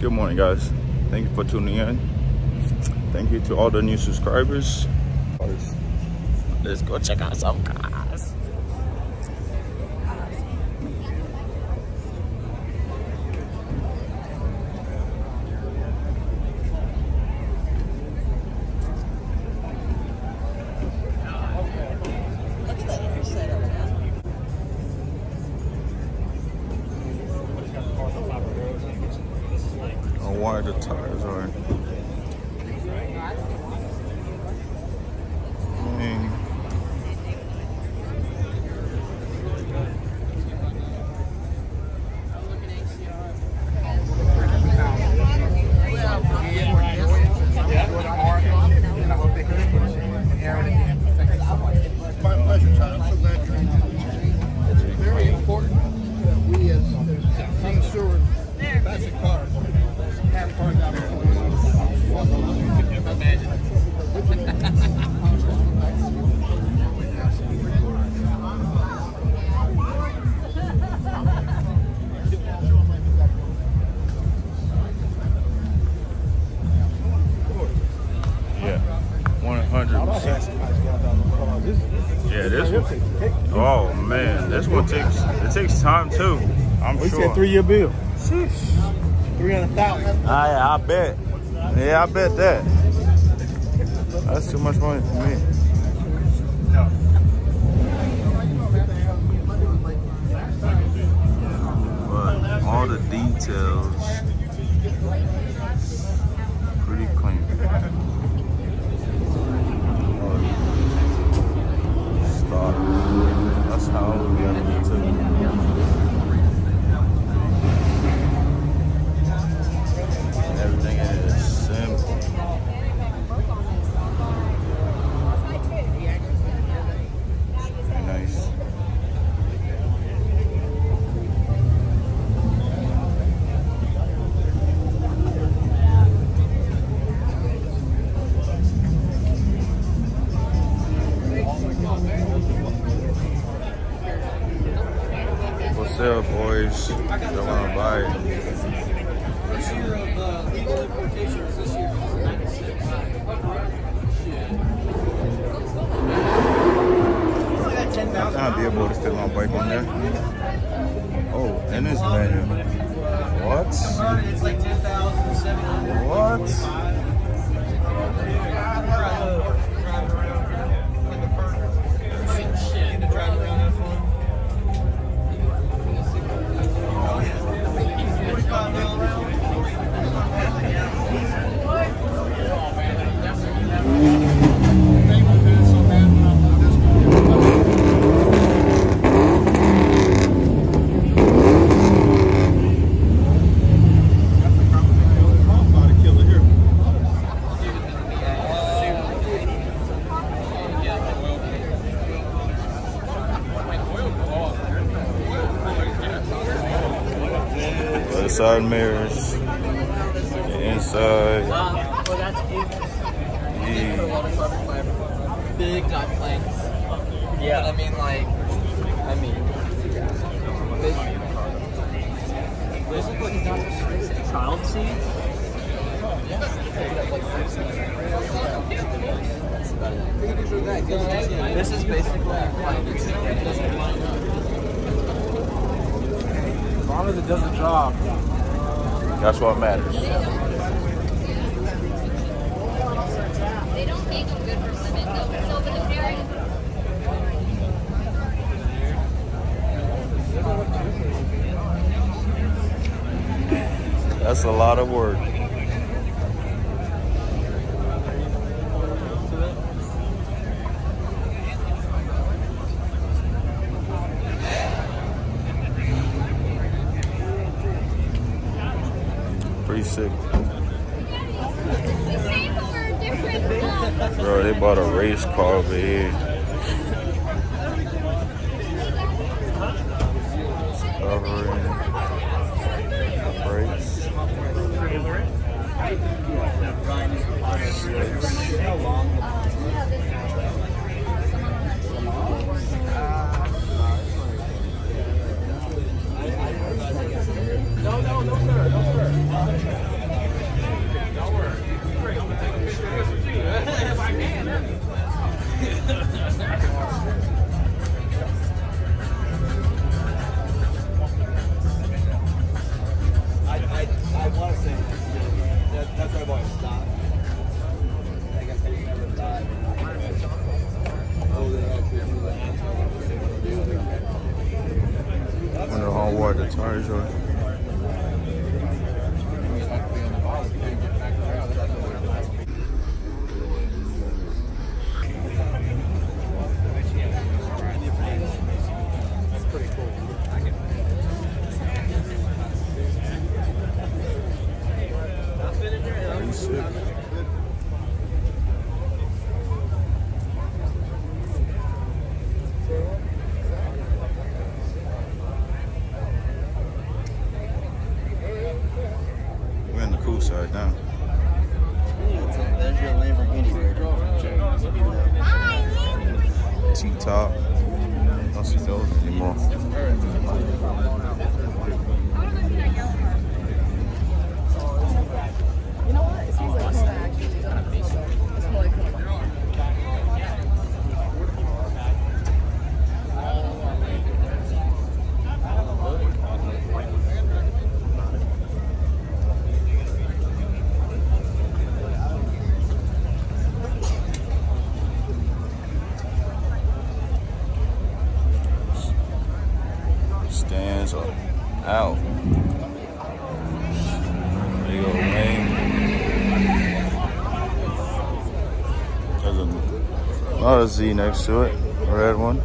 Good morning, guys. Thank you for tuning in. Thank you to all the new subscribers. Let's go check out some cars. Why the tires are. 100%. Yeah, this one. Oh man, this one takes it takes time too. I'm We sure. said three-year bill. Three hundred thousand. Ah, I I bet. Yeah, I bet that. That's too much money for me. But all the details pretty clean. Start. That's how we got it I'll be able to fit my bike on there. Oh, and it's manual. What? It's like 10,700. What? Side mirrors. The inside. Well, that's Yeah. big top planes. Yeah. But I mean, like, I mean, this is what he's child seats. This is basically As as it does the job. That's what matters. They don't make them good for women though. So, but if they're That's a lot of work. Bought car over here. Covering the brakes. No, Don't see those anymore. Z next to it, red one.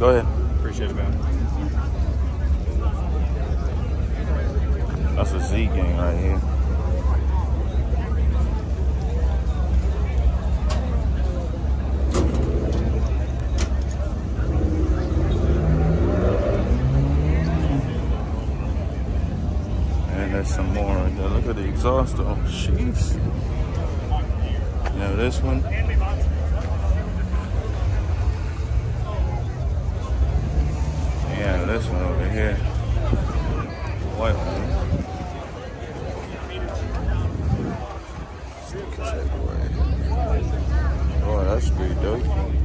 Go ahead. one right there. Look at the exhaust though. Sheesh. Now this one. Yeah, this one over here. White one. Oh, that's pretty dope.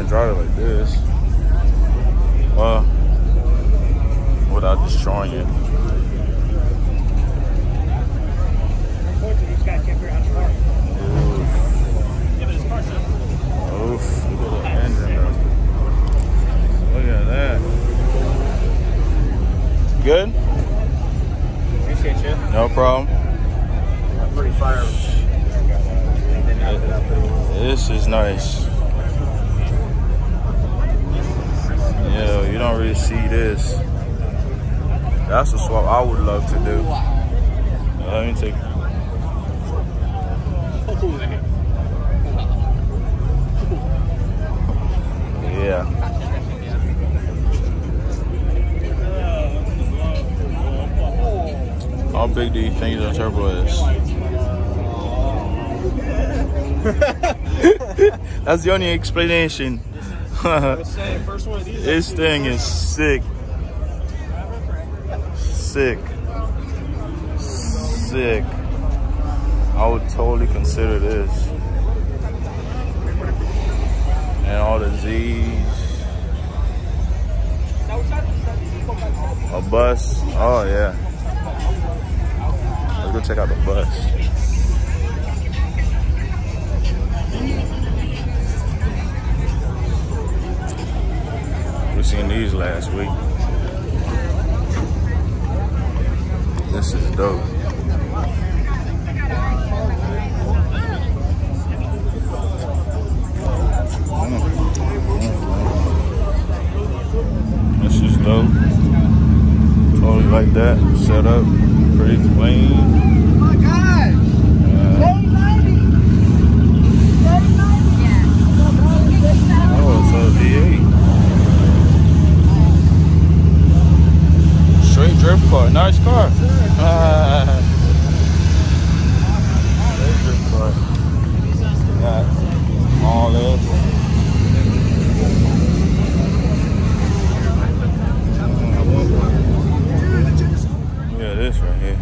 can't drive it like this. Well, without destroying it. Oof. Oof. Look at that. Good? Appreciate you. No problem. Yeah. How big do you think the turbo is? That's the only explanation. this thing is sick. Sick. Sick. I would totally consider this. And all the Z's. A bus. Oh yeah. Let's go check out the bus. We seen these last week. This is dope. Dope. Totally like that. Set up. Pretty clean. Oh, it's a V8. Straight drift car. Nice car. Ah. Straight drift car. Got all this. Yeah, this right here.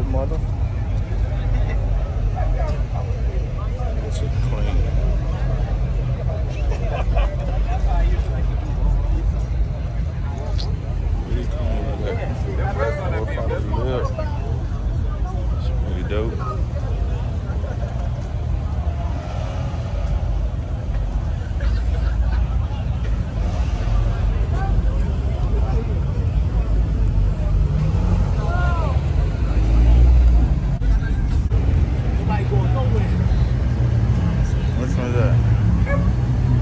Bad mother. It's a clean. Really clean like that. Four, five, lip. It's pretty dope. Which one is that?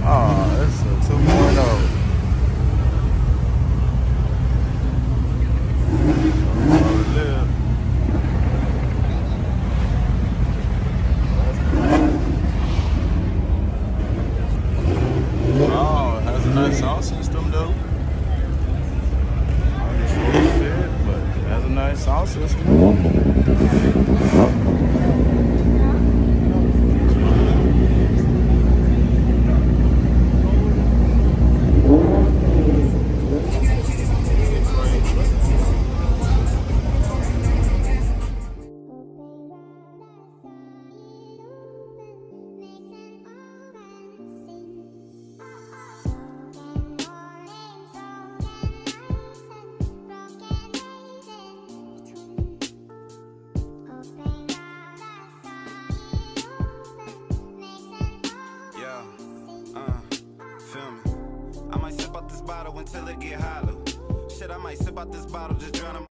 Oh, it's a 2.0. Oh, lip. Nice sound system though. I it is, but it has a nice sound system. Get hollow. Shit, I might sip out this bottle, just drown